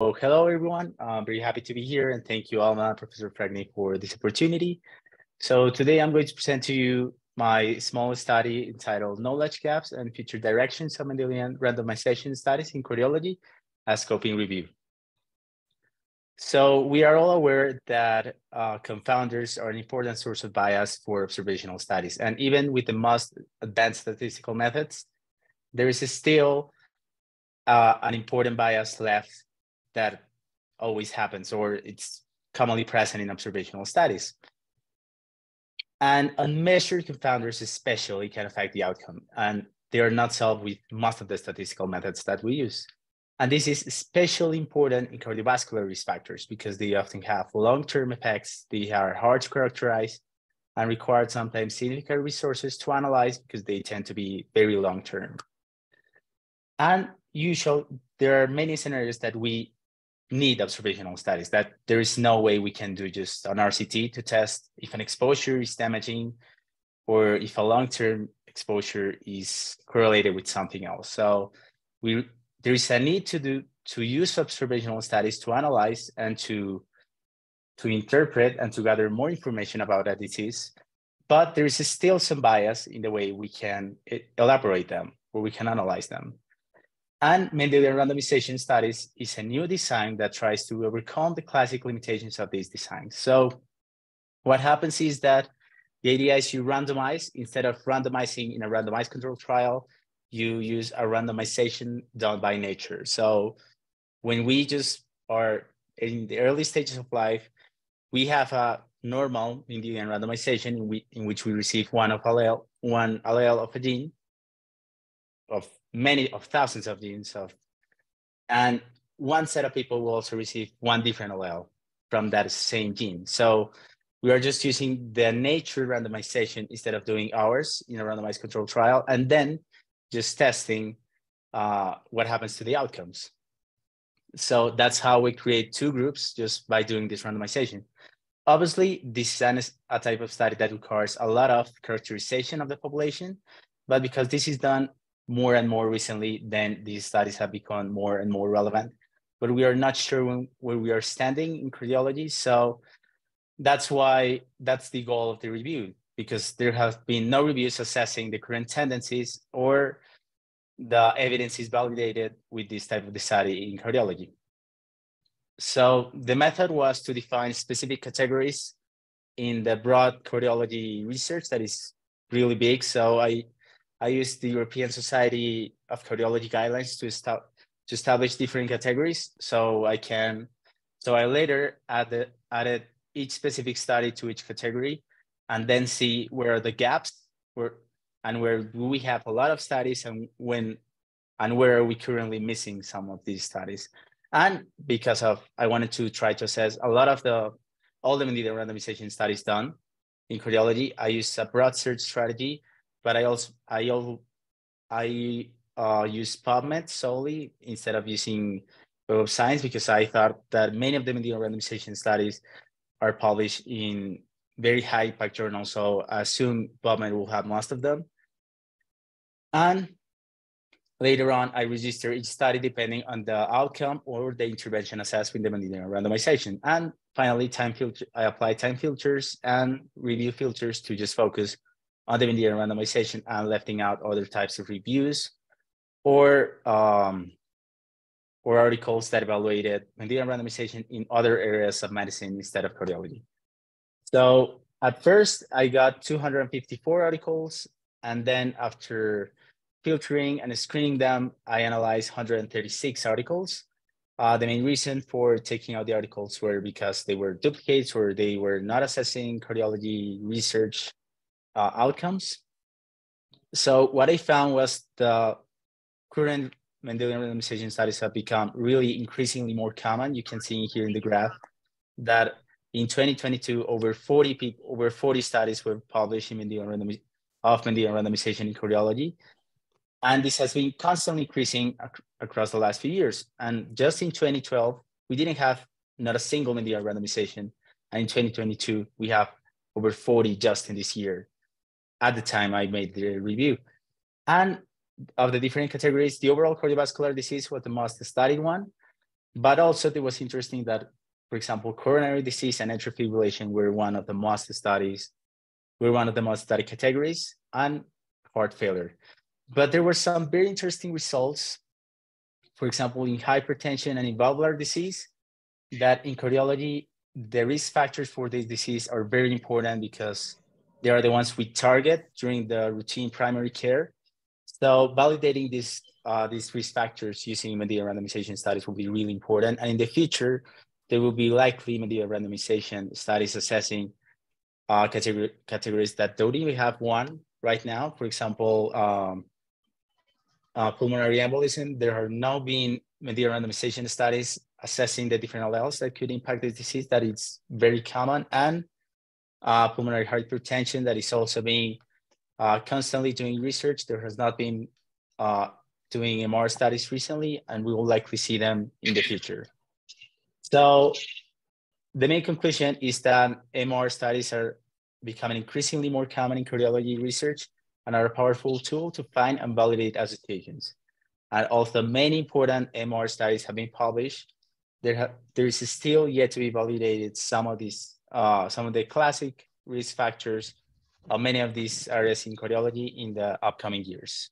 hello everyone. I'm very happy to be here and thank you Alma, Professor Fregni for this opportunity. So today I'm going to present to you my small study entitled Knowledge Gaps and Future Directions of Mendelian Randomization Studies in Cardiology as Scoping Review. So we are all aware that uh, confounders are an important source of bias for observational studies. And even with the most advanced statistical methods, there is still uh, an important bias left that always happens or it's commonly present in observational studies. And unmeasured confounders especially can affect the outcome and they are not solved with most of the statistical methods that we use. And this is especially important in cardiovascular risk factors because they often have long-term effects. They are hard to characterize and require sometimes significant resources to analyze because they tend to be very long-term. And usually there are many scenarios that we need observational studies that there is no way we can do just an RCT to test if an exposure is damaging or if a long-term exposure is correlated with something else. So we there is a need to do to use observational studies to analyze and to to interpret and to gather more information about a disease but there is still some bias in the way we can eh, elaborate them or we can analyze them and Mendelian randomization studies is a new design that tries to overcome the classic limitations of these designs. So what happens is that the idea is you randomize instead of randomizing in a randomized control trial, you use a randomization done by nature. So when we just are in the early stages of life, we have a normal Mendelian randomization in, in which we receive one of allele, one allele of a gene, of many of thousands of genes of, and one set of people will also receive one different allele from that same gene. So we are just using the nature randomization instead of doing ours in a randomized control trial. And then just testing uh, what happens to the outcomes. So that's how we create two groups just by doing this randomization. Obviously, this is a type of study that requires a lot of characterization of the population, but because this is done more and more recently, then these studies have become more and more relevant. But we are not sure when, where we are standing in cardiology. So that's why that's the goal of the review because there have been no reviews assessing the current tendencies or the evidence is validated with this type of the study in cardiology. So the method was to define specific categories in the broad cardiology research that is really big. So I, I used the European Society of Cardiology guidelines to, to establish different categories. So I can, so I later added, added each specific study to each category and then see where are the gaps where and where we have a lot of studies and when and where are we currently missing some of these studies and because of i wanted to try to assess a lot of the all the randomization studies done in cardiology i use a broad search strategy but i also i also i uh, use pubmed solely instead of using web of science because i thought that many of the Mendelian randomization studies are published in very high impact journals. So I assume PubMed will have most of them. And later on, I register each study depending on the outcome or the intervention assessed with the Mendelian randomization. And finally, time filter, I apply time filters and review filters to just focus on the Mendelian randomization and lefting out other types of reviews or um, or articles that evaluated Mendelian randomization in other areas of medicine instead of cardiology. So at first I got 254 articles and then after filtering and screening them, I analyzed 136 articles. Uh, the main reason for taking out the articles were because they were duplicates or they were not assessing cardiology research uh, outcomes. So what I found was the current Mendelian randomization studies have become really increasingly more common. You can see here in the graph that in 2022, over 40 people, over 40 studies were published in Mendelian randomi- of Mendelian randomization in cardiology. And this has been constantly increasing ac- across the last few years. And just in 2012, we didn't have not a single Mendelian randomization. And in 2022, we have over 40 just in this year at the time I made the review. And of the different categories, the overall cardiovascular disease was the most studied one But also it was interesting that, for example, coronary disease and atrial fibrillation were one of the most studies, were one of the most studied categories and heart failure. But there were some very interesting results, for example, in hypertension and in valvular disease, that in cardiology, the risk factors for this disease are very important because they are the ones we target during the routine primary care. So validating these uh, these risk factors using Mendelian randomization studies will be really important. And in the future, there will be likely Mendelian randomization studies assessing uh, category, categories that don't even have one right now. For example, um, uh, pulmonary embolism, there are now being Mendelian randomization studies assessing the different alleles that could impact the disease that is very common and uh, pulmonary hypertension that is also being uh, constantly doing research. There has not been uh, doing MR studies recently, and we will likely see them in the future. So the main conclusion is that MR studies are becoming increasingly more common in cardiology research and are a powerful tool to find and validate associations. And although many important MR studies have been published, there, ha- there is still yet to be validated some of these, uh, some of the classic risk factors of many of these areas in cardiology in the upcoming years.